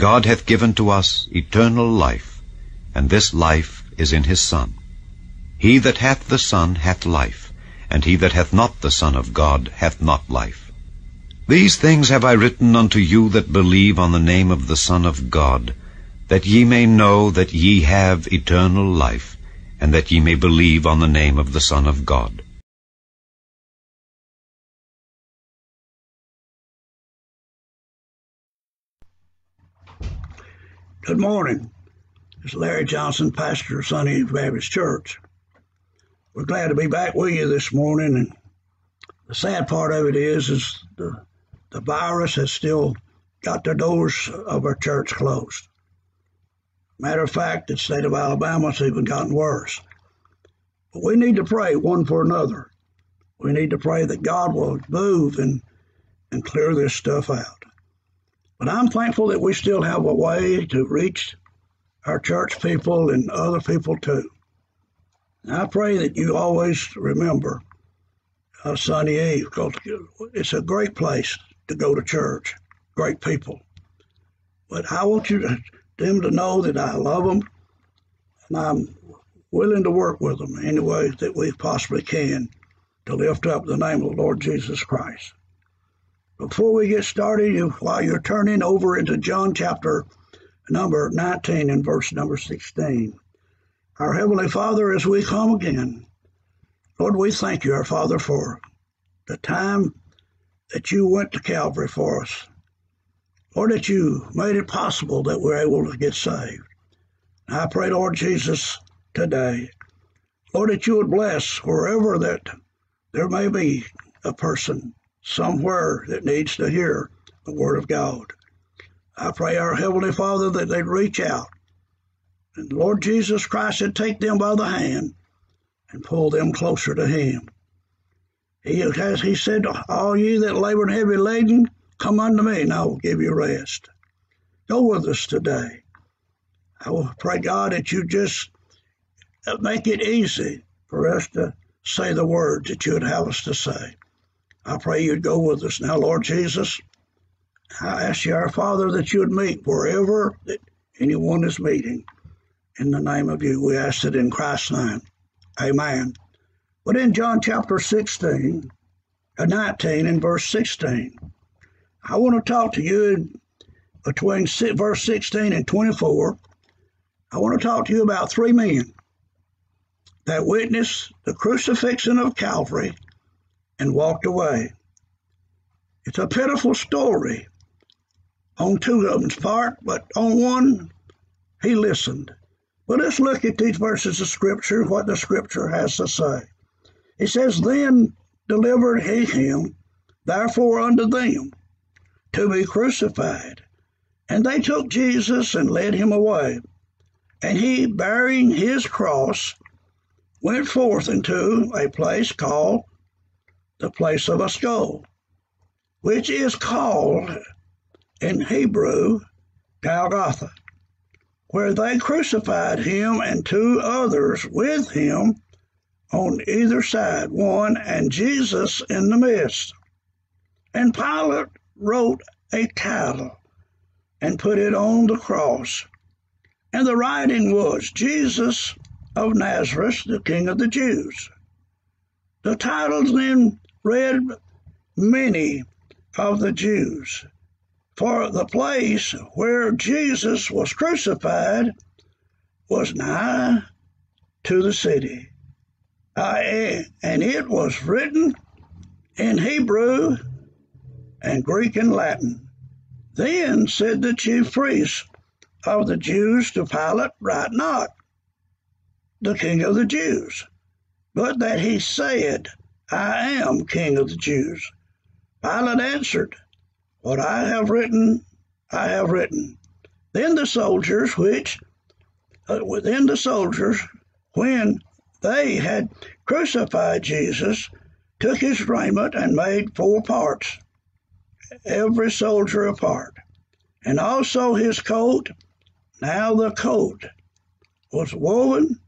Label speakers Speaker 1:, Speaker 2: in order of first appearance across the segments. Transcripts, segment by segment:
Speaker 1: God hath given to us eternal life, and this life is in his Son. He that hath the Son hath life, and he that hath not the Son of God hath not life. These things have I written unto you that believe on the name of the Son of God, that ye may know that ye have eternal life, and that ye may believe on the name of the Son of God. Good morning. It's Larry Johnson, pastor of Sunny Baptist Church. We're glad to be back with you this morning. And the sad part of it is, is the, the virus has still got the doors of our church closed. Matter of fact, the state of Alabama has even gotten worse. But we need to pray one for another. We need to pray that God will move and, and clear this stuff out. But I'm thankful that we still have a way to reach our church people and other people too. And I pray that you always remember uh, Sunday Eve because it's a great place to go to church, great people. But I want you to, them to know that I love them and I'm willing to work with them any way that we possibly can to lift up the name of the Lord Jesus Christ. Before we get started, while you're turning over into John chapter number 19 and verse number 16, our Heavenly Father, as we come again, Lord, we thank you, our Father, for the time that you went to Calvary for us. Lord, that you made it possible that we're able to get saved. I pray, Lord Jesus, today, Lord, that you would bless wherever that there may be a person somewhere that needs to hear the Word of God. I pray our Heavenly Father that they'd reach out and Lord Jesus Christ would take them by the hand and pull them closer to Him. He, has he said, All ye that labor and heavy laden, come unto me, and I will give you rest. Go with us today. I will pray, God, that you just make it easy for us to say the words that you would have us to say. I pray you'd go with us now, Lord Jesus. I ask you, our Father, that you would meet wherever that anyone is meeting. In the name of you, we ask it in Christ's name. Amen. But in John chapter 16, uh, 19 and verse 16, I want to talk to you between verse 16 and 24. I want to talk to you about three men that witnessed the crucifixion of Calvary and walked away. It's a pitiful story on two of them's part, but on one, he listened. But let's look at these verses of Scripture, what the Scripture has to say. It says, Then delivered he him, therefore unto them, to be crucified. And they took Jesus and led him away. And he, bearing his cross, went forth into a place called the place of a skull, which is called in Hebrew Golgotha, where they crucified him and two others with him on either side, one and Jesus in the midst. And Pilate wrote a title and put it on the cross. And the writing was Jesus of Nazareth, the King of the Jews. The title then read many of the Jews. For the place where Jesus was crucified was nigh to the city. I, and it was written in Hebrew and Greek and Latin. Then said the chief priests of the Jews to Pilate, Write not, the king of the Jews, but that he said, I am king of the Jews. Pilate answered, What I have written, I have written. Then the soldiers, which, uh, within the soldiers, when they had crucified Jesus, took his raiment and made four parts, every soldier a part, and also his coat. Now the coat was woven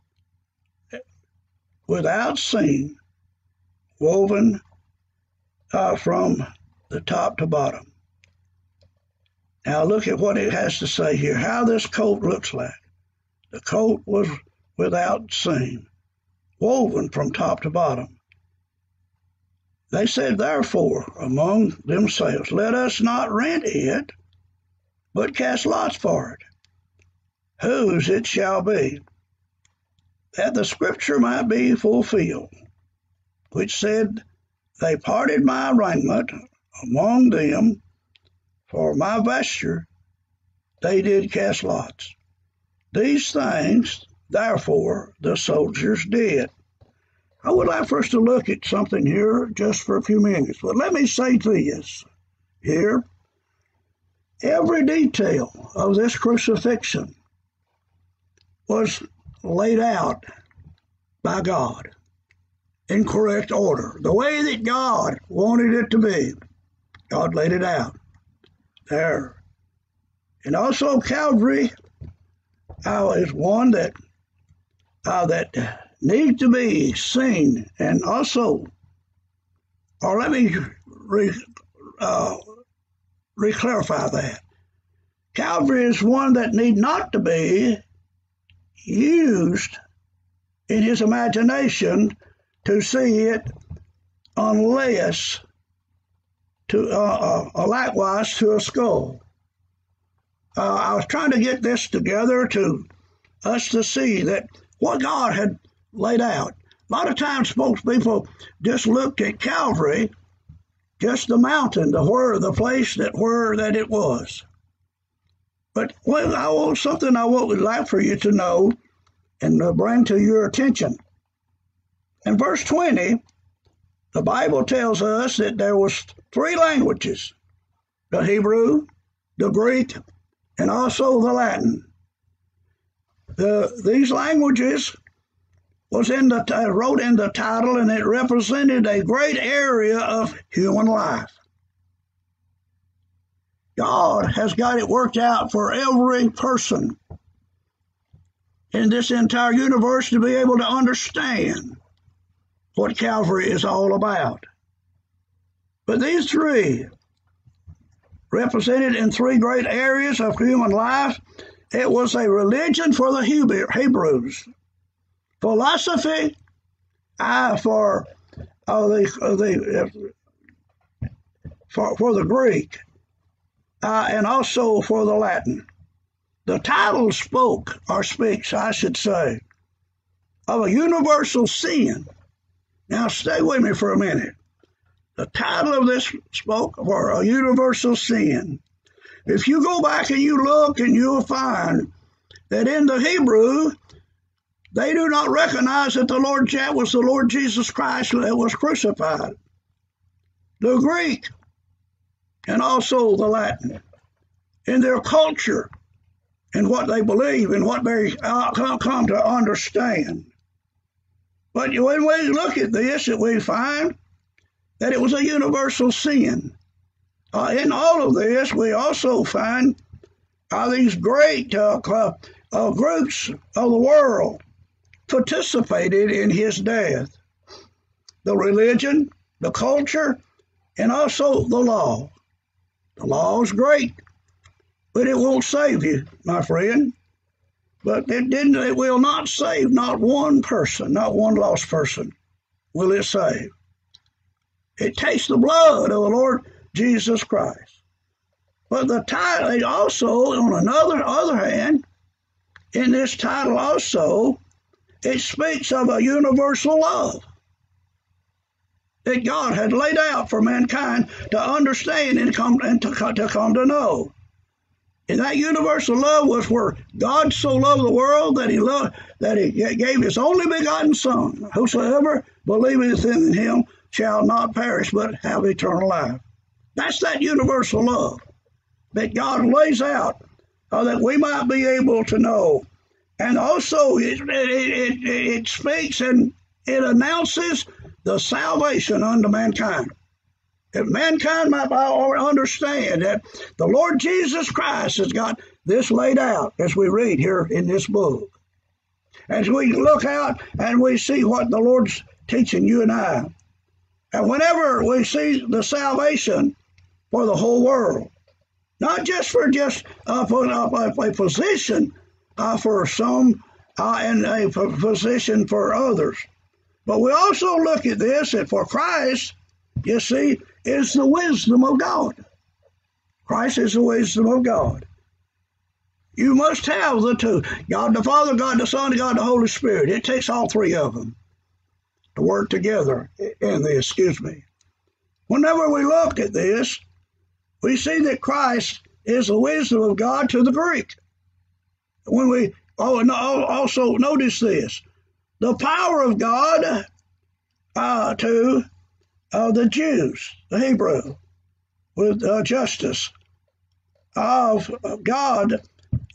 Speaker 1: without seam woven uh, from the top to bottom. Now look at what it has to say here. How this coat looks like. The coat was without seam, woven from top to bottom. They said, therefore, among themselves, let us not rent it, but cast lots for it, whose it shall be, that the scripture might be fulfilled which said, They parted my raiment among them for my vesture, they did cast lots. These things, therefore, the soldiers did. I would like for us to look at something here just for a few minutes, but let me say this here. Every detail of this crucifixion was laid out by God in correct order, the way that God wanted it to be. God laid it out there. And also Calvary uh, is one that uh, that needs to be seen, and also, or let me re, uh, reclarify that. Calvary is one that need not to be used in his imagination to see it unless to uh, uh, uh, likewise to a skull. Uh, I was trying to get this together to us to see that what God had laid out. A lot of times, folks, people just looked at Calvary, just the mountain, the where, the place that where that it was. But well, I want something I would like for you to know and bring to your attention. In verse 20, the Bible tells us that there was three languages, the Hebrew, the Greek, and also the Latin. The, these languages was in the uh, wrote in the title and it represented a great area of human life. God has got it worked out for every person in this entire universe to be able to understand what Calvary is all about. But these three, represented in three great areas of human life, it was a religion for the Hebrews. Philosophy I for uh, the, uh, the uh, for, for the Greek and also for the Latin. The title spoke or speaks, I should say, of a universal sin now, stay with me for a minute. The title of this spoke for a universal sin. If you go back and you look, and you'll find that in the Hebrew, they do not recognize that the Lord that was the Lord Jesus Christ that was crucified. The Greek and also the Latin, in their culture, in what they believe, and what they uh, come to understand. But when we look at this, that we find that it was a universal sin. Uh, in all of this, we also find how these great uh, uh, groups of the world participated in his death the religion, the culture, and also the law. The law is great, but it won't save you, my friend. But it didn't it will not save not one person, not one lost person will it save. It takes the blood of the Lord Jesus Christ. But the title also, on another other hand, in this title also, it speaks of a universal love that God had laid out for mankind to understand and come and to, to come to know. And that universal love was where God so loved the world that he loved that he gave his only begotten Son. Whosoever believeth in him shall not perish but have eternal life. That's that universal love that God lays out uh, that we might be able to know. And also, it, it, it, it speaks and it announces the salvation unto mankind mankind might all understand that the Lord Jesus Christ has got this laid out as we read here in this book. As we look out and we see what the Lord's teaching you and I. And whenever we see the salvation for the whole world, not just for just uh, for, uh, a position uh, for some uh, and a position for others, but we also look at this and for Christ, you see, is the wisdom of God. Christ is the wisdom of God. You must have the two God the Father, God the Son, God the Holy Spirit. It takes all three of them to work together in this, excuse me. Whenever we look at this, we see that Christ is the wisdom of God to the Greek. When we oh, and also notice this, the power of God uh, to of the Jews, the Hebrew, with uh, justice of God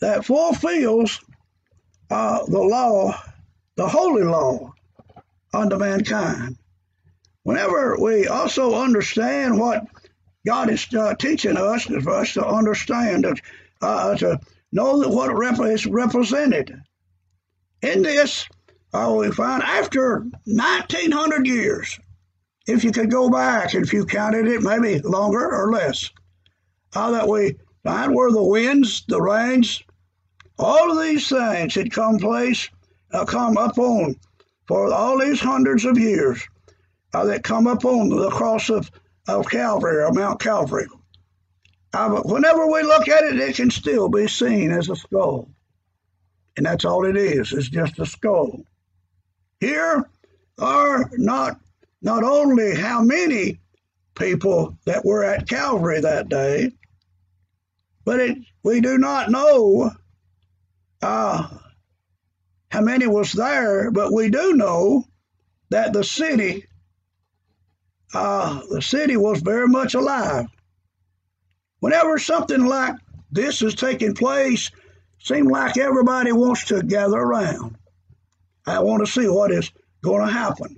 Speaker 1: that fulfills uh, the law, the holy law unto mankind. Whenever we also understand what God is uh, teaching us, for us to understand, that, uh, to know that what rep- is represented. In this, uh, we find after 1900 years, if you could go back and if you counted it maybe longer or less. How that we find where the winds, the rains, all of these things had come place, uh, come upon for all these hundreds of years uh, that come upon the cross of, of Calvary or Mount Calvary. Uh, whenever we look at it, it can still be seen as a skull. And that's all it is, it's just a skull. Here are not not only how many people that were at Calvary that day, but it, we do not know uh, how many was there, but we do know that the city, uh, the city was very much alive. Whenever something like this is taking place, seems like everybody wants to gather around. I want to see what is going to happen.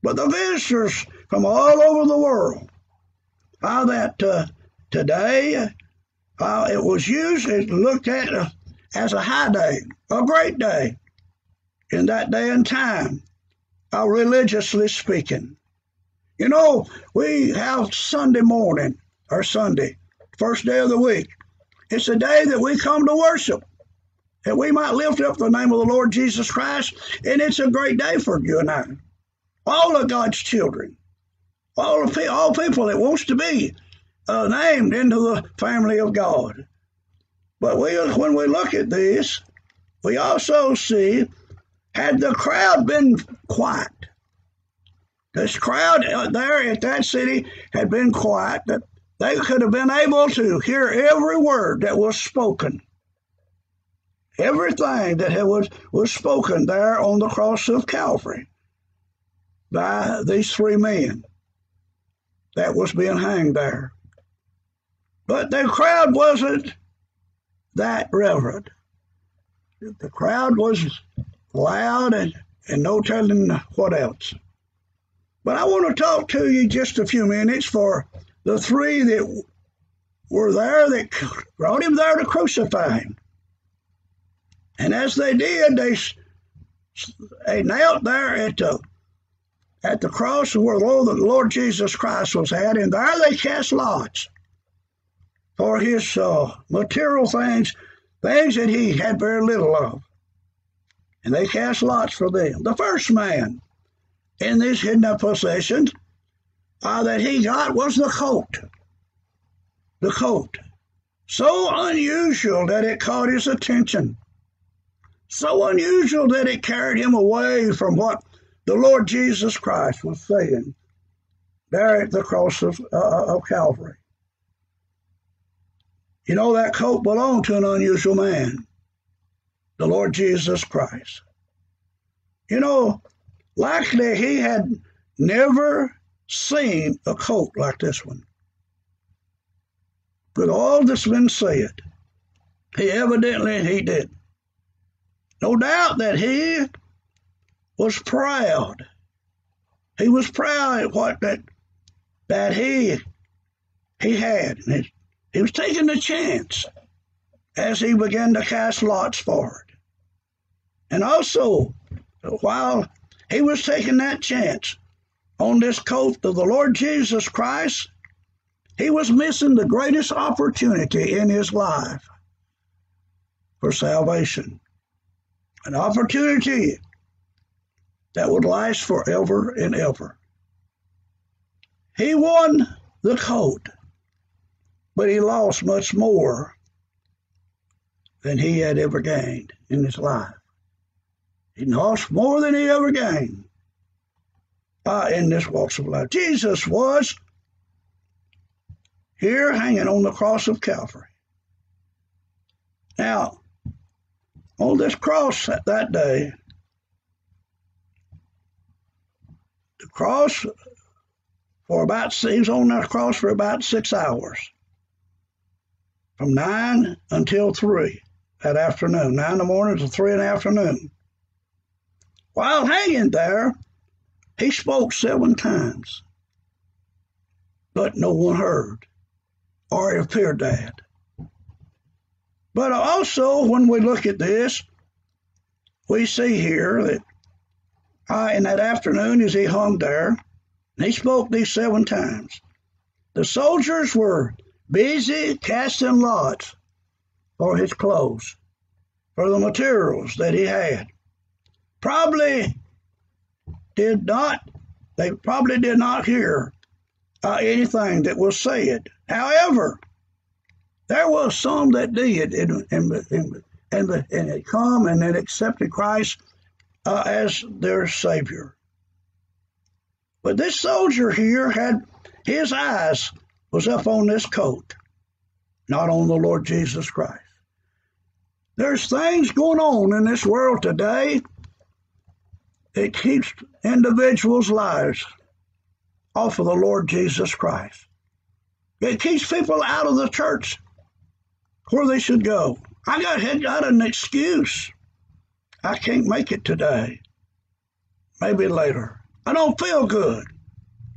Speaker 1: But the visitors from all over the world. How that uh, today, uh, it was used usually looked at as a high day, a great day in that day and time, uh, religiously speaking. You know, we have Sunday morning or Sunday, first day of the week. It's a day that we come to worship, that we might lift up the name of the Lord Jesus Christ, and it's a great day for you and I all of God's children, all, of, all people that wants to be uh, named into the family of God. But we, when we look at this, we also see had the crowd been quiet, this crowd uh, there at that city had been quiet, that they could have been able to hear every word that was spoken. Everything that was, was spoken there on the cross of Calvary by these three men that was being hanged there. But the crowd wasn't that reverent. The crowd was loud and, and no telling what else. But I want to talk to you just a few minutes for the three that were there that brought him there to crucify him. And as they did, they, they knelt there at the at the cross where the Lord Jesus Christ was at, and there they cast lots for his uh, material things, things that he had very little of. And they cast lots for them. The first man in these hidden up possessions uh, that he got was the coat. The coat. So unusual that it caught his attention. So unusual that it carried him away from what the Lord Jesus Christ was saying there at the cross of, uh, of Calvary. You know, that coat belonged to an unusual man, the Lord Jesus Christ. You know, likely he had never seen a coat like this one. But all that's been said, he evidently he did. No doubt that he was proud. He was proud of what that that he he had. He, he was taking a chance as he began to cast lots for it. And also, while he was taking that chance on this coat of the Lord Jesus Christ, he was missing the greatest opportunity in his life for salvation. An opportunity that would last forever and ever. He won the coat, but he lost much more than he had ever gained in his life. He lost more than he ever gained by in this walks of life. Jesus was here hanging on the cross of Calvary. Now, on this cross that, that day, the cross for about, he was on that cross for about six hours from nine until three that afternoon, nine in the morning to three in the afternoon. While hanging there, he spoke seven times, but no one heard, or it appeared that. But also, when we look at this, we see here that uh, and that afternoon, as he hung there, he spoke these seven times. The soldiers were busy casting lots for his clothes, for the materials that he had. Probably did not, they probably did not hear uh, anything that was said. However, there was some that did and, and, and, and, and had come and had accepted Christ uh, as their Savior. But this soldier here had his eyes was up on this coat, not on the Lord Jesus Christ. There's things going on in this world today that keeps individuals' lives off of the Lord Jesus Christ. It keeps people out of the church where they should go. I got, got an excuse I can't make it today. Maybe later. I don't feel good.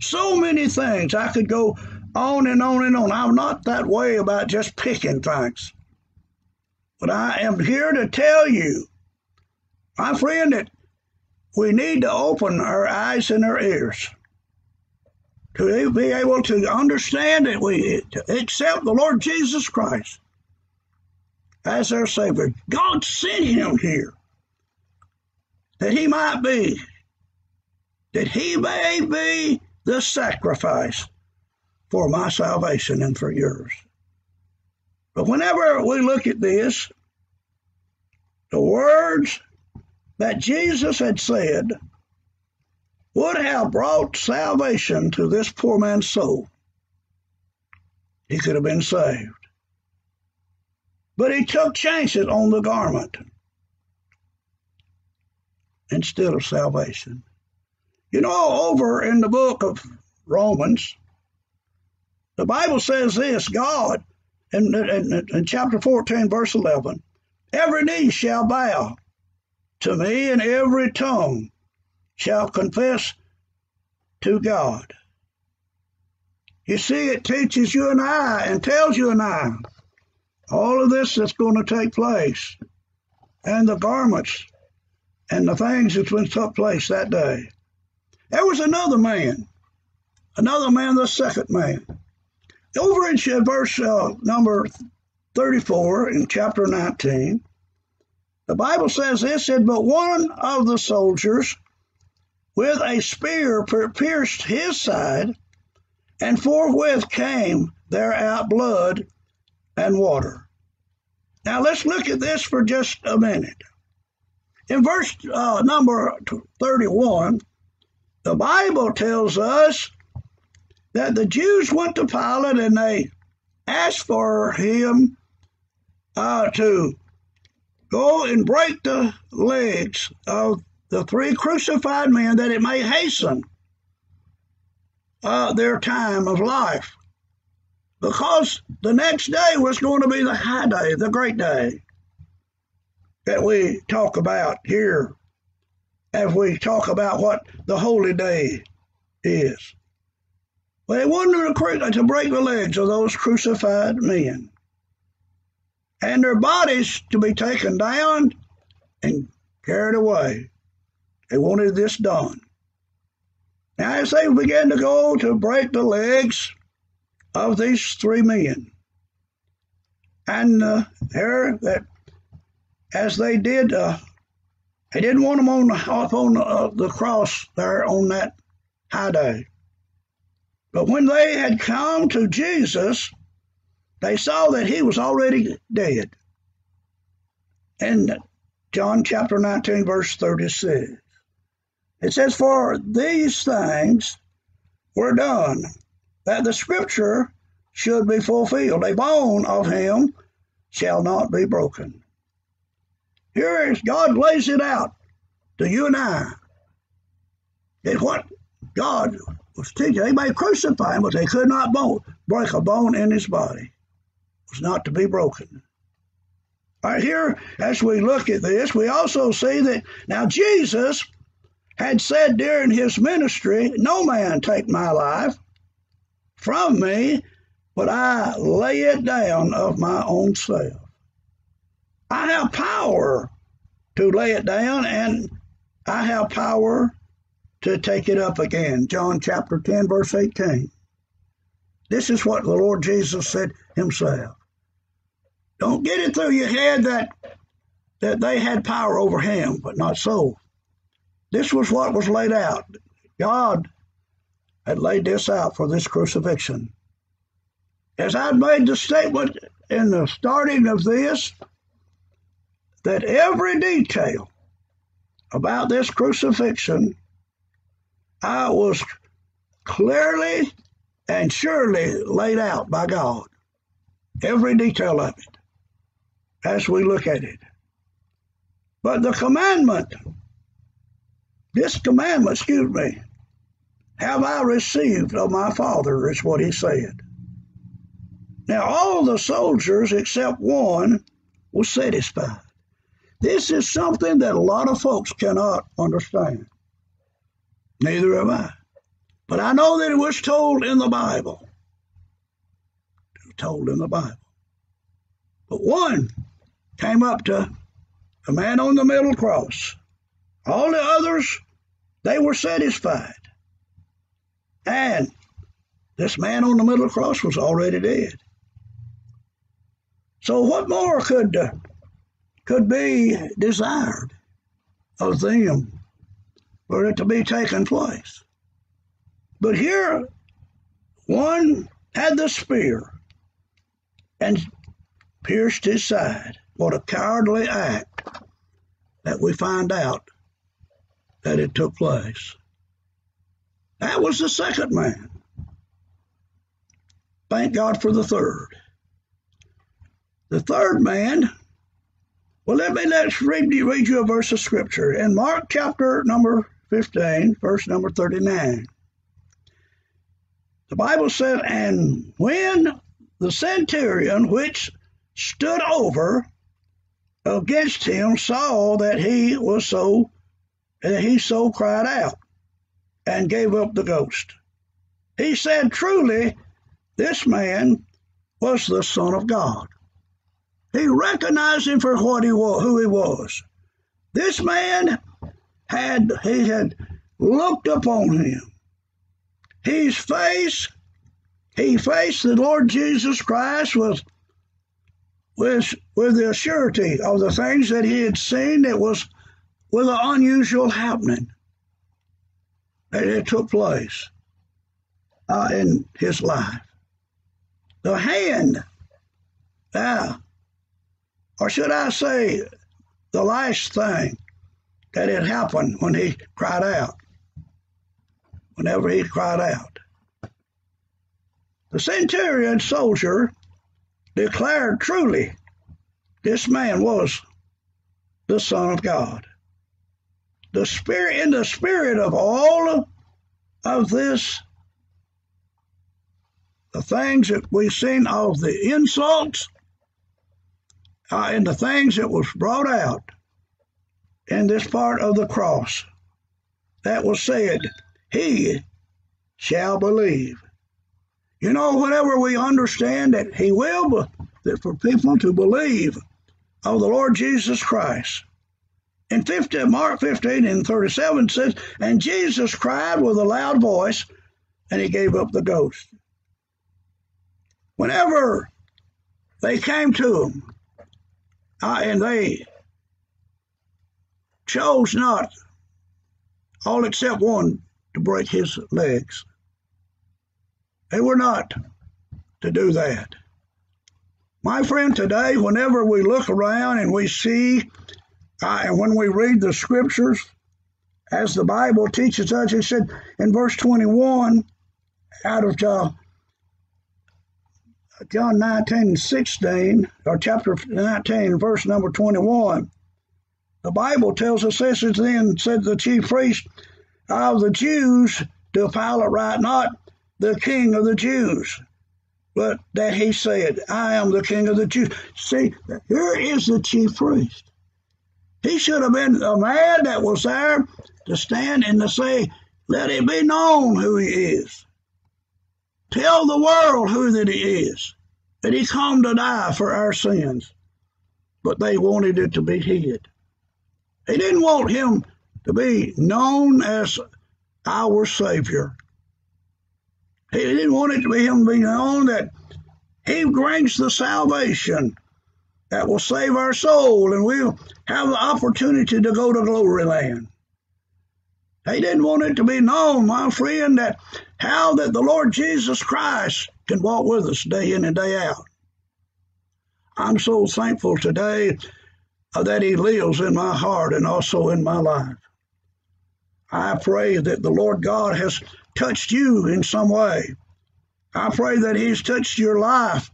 Speaker 1: So many things. I could go on and on and on. I'm not that way about just picking things. But I am here to tell you, my friend, that we need to open our eyes and our ears to be able to understand that we accept the Lord Jesus Christ as our Savior. God sent him here that he might be, that he may be the sacrifice for my salvation and for yours. But whenever we look at this, the words that Jesus had said would have brought salvation to this poor man's soul. He could have been saved. But he took chances on the garment instead of salvation. You know, over in the book of Romans, the Bible says this God, in, in, in chapter 14, verse 11, every knee shall bow to me, and every tongue shall confess to God. You see, it teaches you and I and tells you and I all of this that's going to take place and the garments and the things that took place that day. There was another man, another man, the second man. Over in verse uh, number 34 in chapter 19, the Bible says this said, But one of the soldiers with a spear pierced his side, and forthwith came there out blood and water. Now let's look at this for just a minute in verse uh, number 31, the Bible tells us that the Jews went to Pilate and they asked for him uh, to go and break the legs of the three crucified men that it may hasten uh, their time of life. Because the next day was going to be the high day, the great day that we talk about here as we talk about what the holy day is. they wanted to break the legs of those crucified men and their bodies to be taken down and carried away. They wanted this done. Now, as they began to go to break the legs of these three men, and uh, there that as they did, uh, they didn't want them on the, up on the, uh, the cross there on that high day. But when they had come to Jesus, they saw that he was already dead. In John chapter 19, verse 36, it says, For these things were done, that the scripture should be fulfilled. A bone of him shall not be broken. Here is God lays it out to you and I. That what God was teaching, they may crucify him, but they could not bone, break a bone in his body. It was not to be broken. Right here, as we look at this, we also see that now Jesus had said during his ministry, No man take my life from me, but I lay it down of my own self. I have power to lay it down and I have power to take it up again. John chapter 10, verse 18. This is what the Lord Jesus said himself. Don't get it through your head that, that they had power over him, but not so. This was what was laid out. God had laid this out for this crucifixion. As I made the statement in the starting of this, that every detail about this crucifixion I was clearly and surely laid out by God. Every detail of it as we look at it. But the commandment, this commandment, excuse me, have I received of my Father, is what he said. Now, all the soldiers except one was satisfied. This is something that a lot of folks cannot understand. Neither am I. But I know that it was told in the Bible. Told in the Bible. But one came up to the man on the middle cross. All the others, they were satisfied. And this man on the middle cross was already dead. So, what more could could be desired of them for it to be taken place. But here, one had the spear and pierced his side. What a cowardly act that we find out that it took place. That was the second man. Thank God for the third. The third man well, let me next read, read you a verse of scripture in Mark chapter number 15, verse number 39. The Bible says, And when the centurion which stood over against him saw that he was so, that he so cried out and gave up the ghost. He said, Truly, this man was the Son of God. He recognized him for what he was, who he was. This man had he had looked upon him. His face, he faced the Lord Jesus Christ with with with the surety of the things that he had seen that was with an unusual happening that it took place uh, in his life. The hand, yeah, uh, or should I say, the last thing that had happened when he cried out. Whenever he cried out, the centurion soldier declared truly this man was the Son of God. The spirit in the spirit of all of this, the things that we've seen of the insults uh, in the things that was brought out in this part of the cross that was said, he shall believe. You know, whenever we understand that he will, that for people to believe of the Lord Jesus Christ. In 15, Mark 15 and 37 says, And Jesus cried with a loud voice, and he gave up the ghost. Whenever they came to him, and they chose not, all except one, to break his legs. They were not to do that. My friend, today, whenever we look around and we see, uh, and when we read the scriptures, as the Bible teaches us, it said in verse 21 out of uh, John 19 and 16, or chapter 19, verse number 21. The Bible tells us this is then said the chief priest of the Jews to Pilate, right? Not the king of the Jews, but that he said, I am the king of the Jews. See, here is the chief priest. He should have been a man that was there to stand and to say, Let it be known who he is. Tell the world who that he is, that he come to die for our sins. But they wanted it to be hid. They didn't want him to be known as our Savior. He didn't want it to be him to be known that he brings the salvation that will save our soul and we'll have the opportunity to go to glory land. They didn't want it to be known, my friend, that how that the Lord Jesus Christ can walk with us day in and day out. I'm so thankful today uh, that He lives in my heart and also in my life. I pray that the Lord God has touched you in some way. I pray that He's touched your life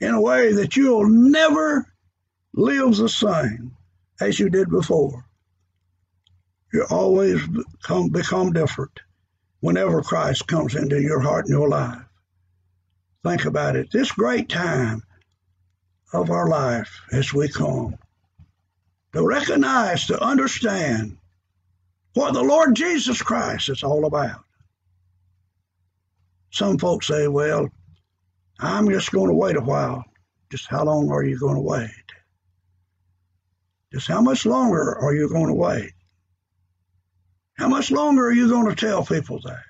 Speaker 1: in a way that you'll never live the same as you did before. You always become, become different whenever Christ comes into your heart and your life. Think about it. This great time of our life as we come to recognize, to understand what the Lord Jesus Christ is all about. Some folks say, well, I'm just going to wait a while. Just how long are you going to wait? Just how much longer are you going to wait? How much longer are you going to tell people that?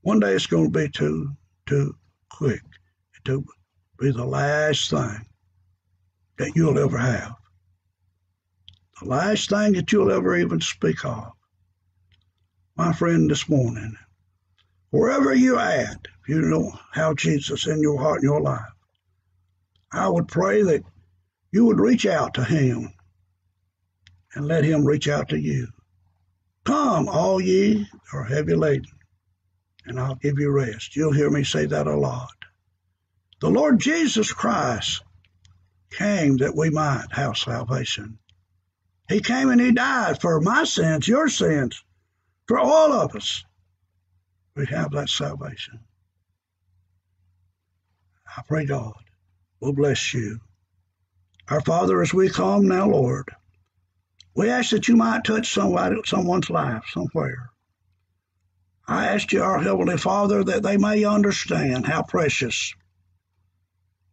Speaker 1: One day it's going to be too, too quick. It'll be the last thing that you'll ever have. The last thing that you'll ever even speak of. My friend, this morning, wherever you're at, if you know how Jesus Jesus in your heart and your life, I would pray that you would reach out to Him and let Him reach out to you. Come, all ye are heavy laden, and I'll give you rest. You'll hear me say that a lot. The Lord Jesus Christ came that we might have salvation. He came and He died for my sins, your sins, for all of us. We have that salvation. I pray, God, will bless you. Our Father, as we come now, Lord, we ask that you might touch somebody, someone's life somewhere. I ask you, our Heavenly Father, that they may understand how precious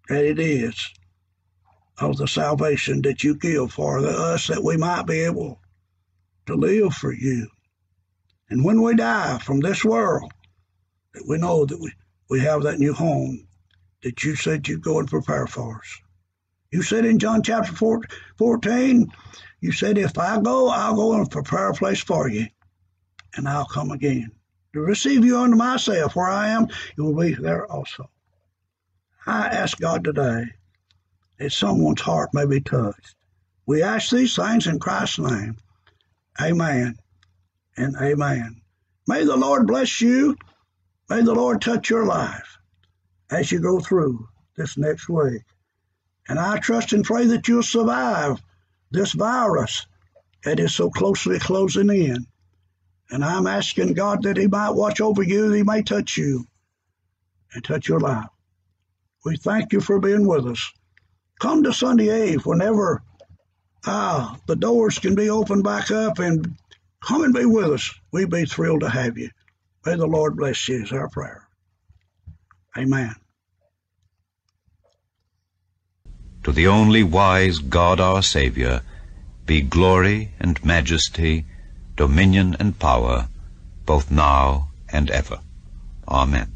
Speaker 1: that it is of the salvation that you give for us, that we might be able to live for you. And when we die from this world, that we know that we, we have that new home that you said you'd go and prepare for us. You said in John chapter 14, you said, If I go, I'll go and prepare a place for you, and I'll come again to receive you unto myself. Where I am, you will be there also. I ask God today that someone's heart may be touched. We ask these things in Christ's name. Amen and amen. May the Lord bless you. May the Lord touch your life as you go through this next week. And I trust and pray that you'll survive this virus that is so closely closing in. And I'm asking God that He might watch over you, He may touch you and touch your life. We thank you for being with us. Come to Sunday Eve whenever ah, the doors can be opened back up and come and be with us. We'd be thrilled to have you. May the Lord bless you, is our prayer. Amen. To the only wise God our Saviour, be glory and majesty, dominion and power, both now and ever. Amen.